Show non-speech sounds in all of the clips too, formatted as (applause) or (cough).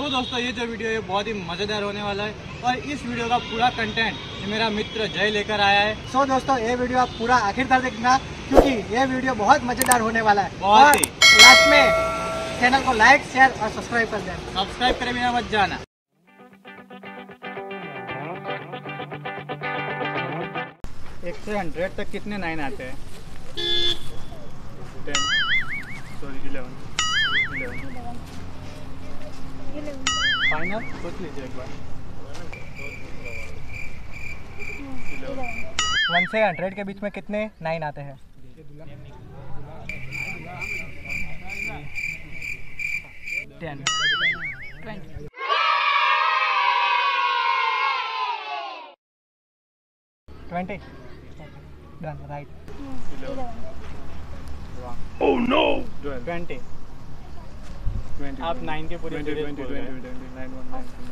सो दोस्तों ये जो वीडियो है बहुत ही मज़ेदार होने वाला है और इस वीडियो का पूरा कंटेंट मेरा मित्र जय लेकर आया है। सो दोस्तों ये वीडियो आप पूरा आखिर तक देखना क्योंकि ये वीडियो बहुत मज़ेदार होने वाला है। बहुत ही। लास्ट में चैनल को लाइक शेयर और सब्सक्राइब कर देना। सब्सक्राइब करे बिना मत जाना। एक से हंड्रेड तक कितने नाइन आते हैं? फाइनल सोच लीजिए एक बार वन से हंड्रेड के बीच में कितने नाइन आते हैं? Ten twenty done right twenty आप नाइन के पूरे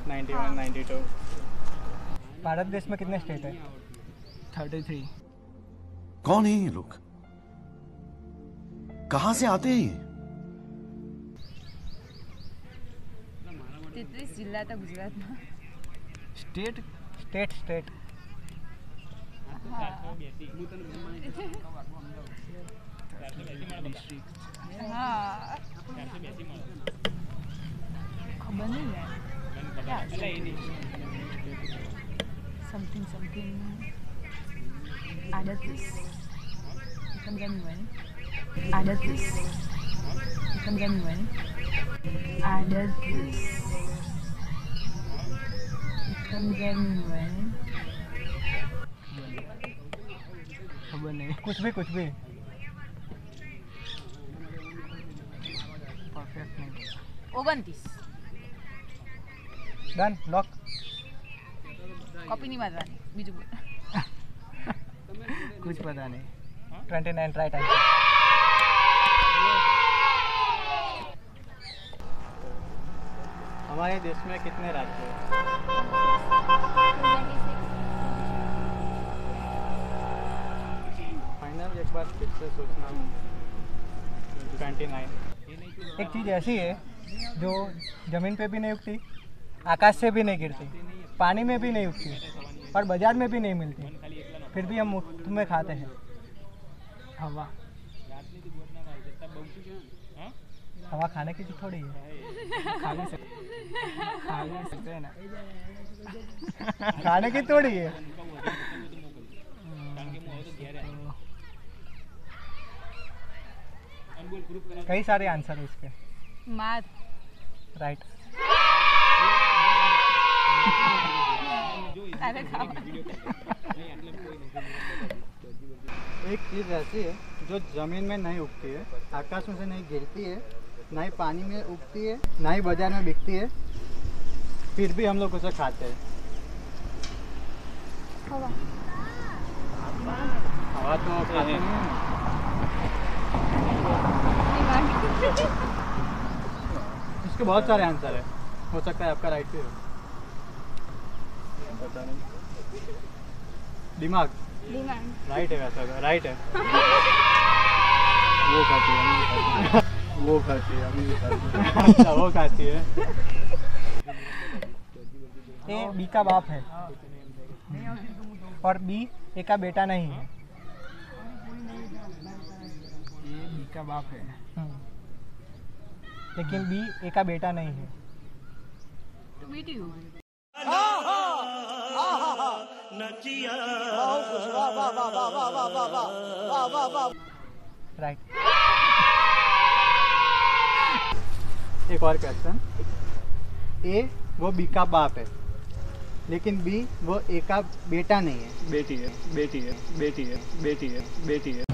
ninety one ninety two Bharat देश में कितने स्टेट है थर्टी थ्री कौन है ये लोग कहां से आते हैं ये તેત્રીસ જિલ્લા હતા ગુજરાતમાં स्टेट स्टेट स्टेट હા something something. Ada terus bukan gangguan. Ada terus bukan gangguan. Ada terus bukan gangguan. खबर नहीं कुछ भी कुछ भी परफेक्ट डन लॉक કોપી નહીં મારવાની બીજું બોલ कुछ पता नहीं ट्वेंटी नाइन राइट आंसर हमारे देश में कितने राज्य हैं फाइनल एक बार फिर से सोचना ट्वेंटी नाइन एक चीज़ ऐसी है जो ज़मीन पे भी नहीं उगती आकाश से भी नहीं गिरती पानी में भी नहीं उठती और बाज़ार में भी नहीं मिलती। फिर भी हम मुफ़्त में खाते हैं। हवा। हवा खाने की तो थोड़ी है। खाने सकते तो ना। खाने की थोड़ी है। कई सारे आंसर है इसके। मैथ राइट एक चीज़ ऐसी है जो ज़मीन में नहीं उगती है आकाश में से नहीं गिरती है ना ही पानी में उगती है ना ही बाज़ार में बिकती है फिर भी हम लोग उसे खाते हैं। हवा तो खाते हैं। इसके बहुत सारे आंसर है। हो सकता है आपका राइट भी हो। पता नहीं। दिमाग? राइट है वैसे तो, राइट है। (laughs) वो खाती है वो खाती है अभी खाती है। (laughs) अच्छा वो खाती है। ए बी का बाप है। और बी ए का बेटा नहीं है। ये बी का बाप है। लेकिन बी ए का बेटा नहीं है। राइट एक और क्वेश्चन ए वो बी का बाप है लेकिन बी वो ए का बेटा नहीं है बेटी है बेटी है बेटी है बेटी है बेटी है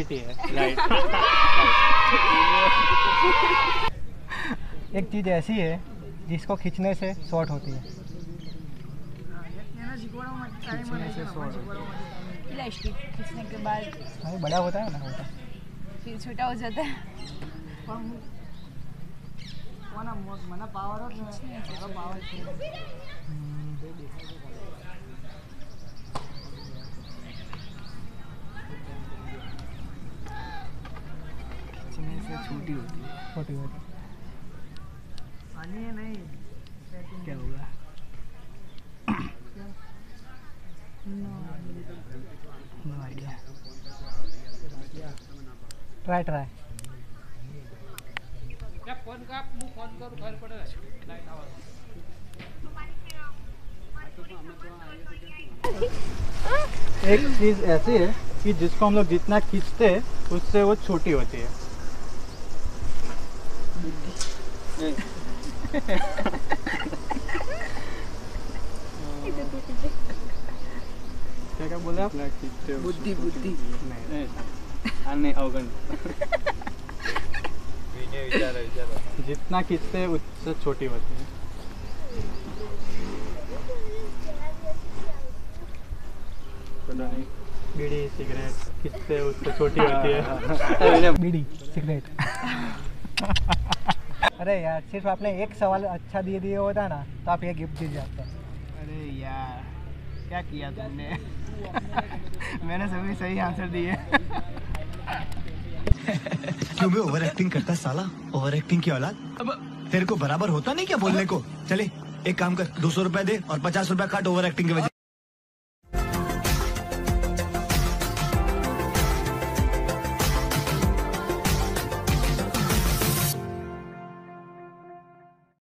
बेटी है। (laughs) राइट (laughs) एक चीज़ ऐसी है जिसको खींचने से शॉर्ट होती है। खींचने से शॉर्ट इलास्टिक खींचने के बाद अरे बड़ा होता है ना होता फिर छोटा हो जाता है। छोटी होती है पानी है नहीं क्या होगा? No idea try try phone का फ़ोन करू खबर पड़े लाइट आवाज़। एक चीज़ ऐसी है कि जिसको हम लोग जितना खींचते हैं उससे वो छोटी होती है। क्या क्या बोले आप बुद्धि बुद्धि नहीं अवगण जितना खींचते उससे छोटी होती है बीड़ी सिगरेट खींचते उससे छोटी होती है बीड़ी सिगरेट अरे यार सिर्फ़ आपने एक सवाल अच्छा दिए दिए होता ना तो आप ये गिफ्ट जीत जाते। अरे यार क्या किया तुमने? (laughs) मैंने सभी सही आंसर दिए। क्यों बे ओवर एक्टिंग करता है साला? ओवर एक्टिंग की औलाद? अब तेरे को बराबर होता नहीं क्या बोलने को? चले एक काम कर दो सौ रुपया दे और पचास रुपया काट ओवर एक्टिंग के वजह